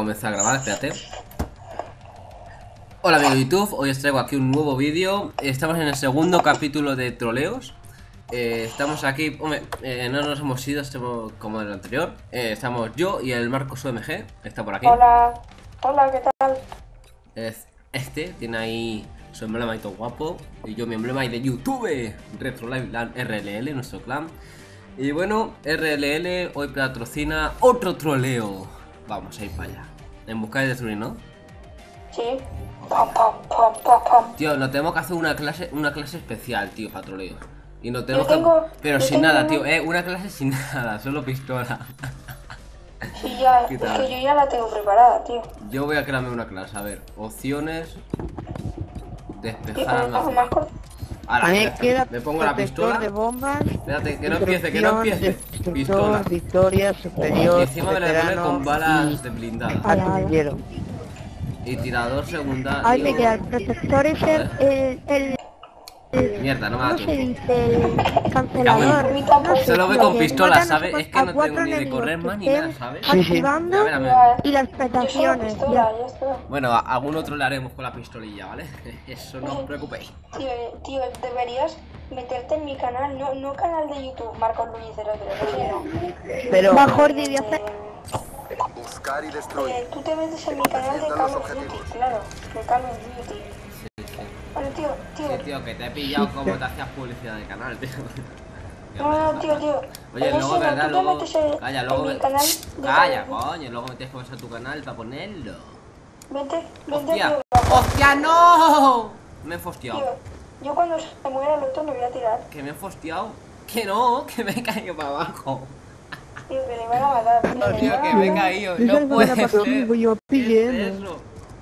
comenzar a grabar, espérate. Hola amigos de YouTube, hoy os traigo aquí un nuevo vídeo. Estamos en el segundo capítulo de troleos. Eh, estamos aquí, hombre, eh, no nos hemos ido estamos como en el anterior. Eh, estamos yo y el Marcos UMG, está por aquí. Hola, hola, ¿qué tal? Es este, tiene ahí su emblema y todo guapo. Y yo mi emblema ahí de YouTube, Retro Live Land RLL, nuestro clan. Y bueno, RLL hoy patrocina otro troleo. Vamos a ir para allá. En busca de destruir, ¿no? Sí. Tío, nos tenemos que hacer una clase, una clase especial, tío, para troleo. Y no tenemos tengo- que... Pero sin nada, una- tío, eh, una clase sin nada, solo pistola. Sí, ya, ¿Qué es que yo ya la tengo preparada, tío. Yo voy a crearme una clase, a ver, opciones... Despejar más corto. Ahora, espérate, queda me pongo la pistola. de bombas, Espérate, que no empiece, que no empiece. Pistola. victoria, Y superior, encima me la poner veterano con balas de blindada. y artillero. Y tirador me queda el protector es el, el, el, el- Mierda, no me da ¿cómo se tiempo. dice? El cancelador. Solo voy con pistola, ¿sabes? Es que no tengo ni de correr más ni nada, ¿sabes? Sí, sí. Activando A ver, a ver. Ya, y las está. Bueno, a algún otro le haremos con la pistolilla, ¿vale? Eso no os preocupéis. Tío, eh, tío, deberías meterte en mi canal, no, no canal de YouTube, Marcos Luis 03, no. Pero Mejor de hacer. Buscar y destruir. Eh, tú te metes en mi canal de Call of Duty, claro, de Call of Duty. Tío, Sí, tío, que te he pillado como te hacías publicidad de canal, tío. no, no, tío, tío. Oye, luego, serio, ¿verdad? tú te Luego. metes Calla, en luego. mi canal Calla, coño. Luego me tienes que pasar tu canal para ponerlo. Vente, vente, ¡Hostia! tío. ¡Hostia, no! Me he fosteado. Tío, yo cuando se muera el otro me voy a tirar. Que me he fosteado. Que no, que me he caído para abajo. Tío, que le van a matar. Tío, No, tío, que me he caído. No puede ser. compris,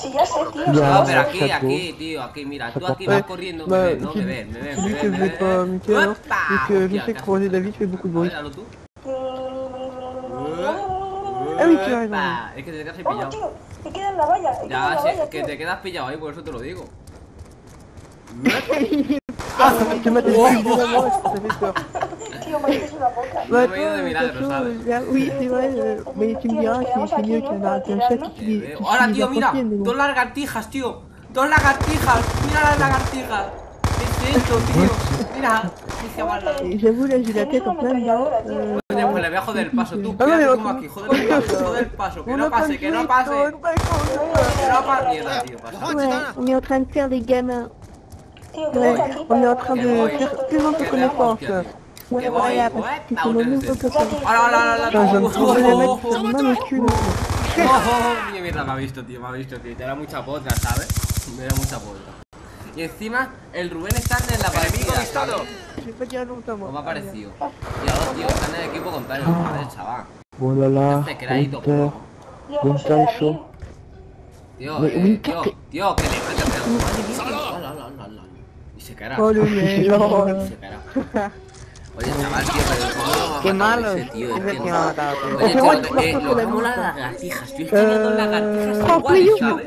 Sí, ya sé, tío. Ya. sí, No, ya pero sé. aquí, Chapo. aquí, tío, aquí, mira, tú aquí Ouais. vas corriendo, me Bah, ves, ¿no? si- Me ves, me ves, me Vu ves, que me vous êtes pas ves. mutuel, alors, Hoppa. et que je Hostia, sais que casi. croiser David fait beaucoup de A bruit. ver, hazlo tú. Ah oui, tu as raison. Hoppa. Es que te quedas ahí Vamos, pillado. tío, me queda en la valla. Me queda en Ya, la sí, valla, que tío. te quedas pillado ahí, por eso te lo digo. Tu m'as tellement dit vraiment, ça Eh, Ahora, tío, mira, dos lagartijas, tío. Dos lagartijas, mira las lagartijas. ¿Qué es esto, tío? Mira, la tête en plein dedans. Oye, pues le voy a joder el paso, tú, quédate como no, aquí, no. joder el paso, joder el paso, que no pase, que no pase. Que no pase, mierda, tío, on est en train de faire des gamins. On est en train Que de faire tellement de que connaissances. Ouais, ouais, Mira, mierda, me ha visto, tío, me ha visto, tío. Te da mucha potra, ¿sabes? Me da mucha potra. Y encima, el Rubén está en la partida, longtemps, ¿Cómo ha parecido? Y ahora, tío, está en el equipo contrario, chaval. Oh là là, Este Winter, Tío, eh, tío, que- tío, que le Madre mía, Y se caerá. Le Y se caerá. Oye, chaval, tío, pero ¿cómo lo va a Qué malo, ese tío? es Es el que me ha matado. tío. Oye, tío, Pero eh, lo como las no. lagartijas, tío, es que había dos lagartijas iguales, Primo, ¿sabes?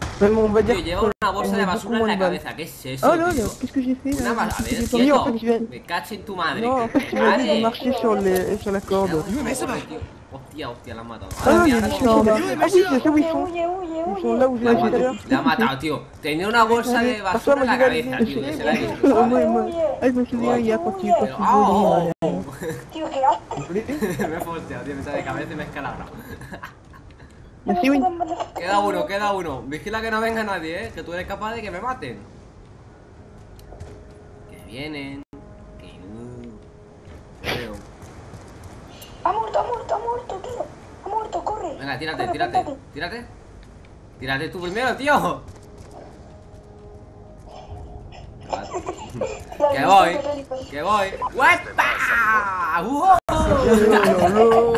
lleva qu'on una bolsa de basura en la cabeza, ¿qué es eso, fait Una là bala, a ver, J'ai pas mis, en fait, je quieto. viens... Me cacho en tu madre. Corde. Hostia, hostia, la han matado. Ah. Ah La ha matado, tío. Tenía una bolsa de basura en la cabeza, tío. que se la. Ah, me. Tío, ¿qué haces? me he fosteado, tío, me sale de cabeza y me he escalabrado. Queda uno, queda uno. Vigila que no venga nadie, eh. Que tú eres capaz de que me maten. Que vienen. Que no. Creo. Ha muerto, ha muerto, ha muerto, tío. Ha muerto, corre. Venga, tírate, Corre, tírate. Tírate. Tírate tú primero, tío. Que voy, que voy. ¡Huepa! ¡Wow!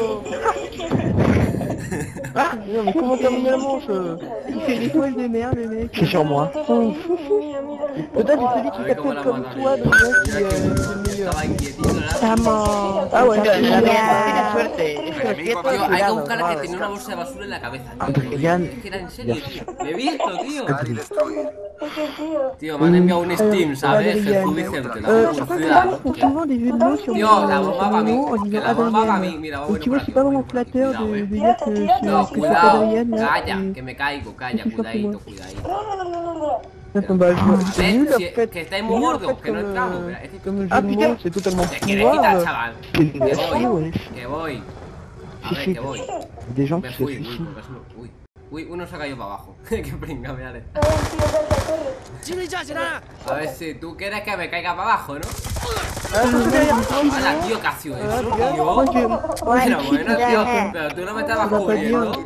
Ah, non, mais comment terminer la manche euh Il fait l'étoile de merde, le mec. C'est sur moi. Mira, mira. Peut-être c'est celui A qui ver cómo capte la comme matan. toi, donc là, qui Mira euh, que est le meilleur. estaba inquietito, ¿verdad? Estamos... Ah ouais, Pero la c'est mía tiene suerte. Es que Tío, hay que buscar que tenía una bolsa de basura en la cabeza. tío. Adrián. Es que era en serio, tío. Me he visto, tío. Buscar y destruir. Es que, tío. Tío, me han enviado un Steam, ¿sabes? Adrián. Jesús Vicente, la Euh, publicidad. ils font souvent des jeux de mots sur Tío, mon la bomba va a mí. nom en Que disant la bomba va a mí. Adrien. Mira, va Donc tu vois, bueno c'est por pas aquí. vraiment flatteur Cuidado, de, eh. de dire que Tírate, No, c'est que c'est cuidado. Calla, et- que me caigo, calla, cuidadito, cuidadito. Fait. que estáis muy gordos, que no entramos. es que Ah, te quieres quitar, chaval. Que voy, que voy. A ver, si. que voy. Me fui, uy, uno se ha caído para abajo. Qué pringa, mirad. Corre. A ver si tú quieres que me caiga para abajo, ¿no? Ah, toi, Hala, tío, ¿qué ha sido Ah, eso, tío? Pero bueno, tío, pero tú no me estabas cubriendo.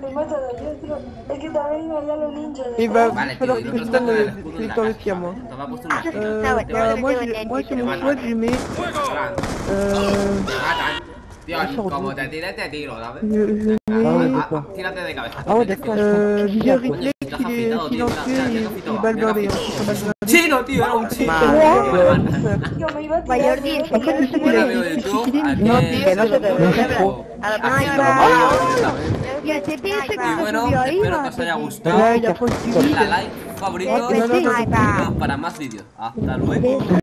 mi mata da dietro e che da me guardano ninja e va vale, però dico, aspetta me Comme t'as t'as de cabeza. Ah, d'accord. Est. Chino, tío, era un chino. Mayor No, no se te que- bueno, subió espero que os haya gustado. A like, favoritos Este y suscribiros para más vídeos. Hasta luego.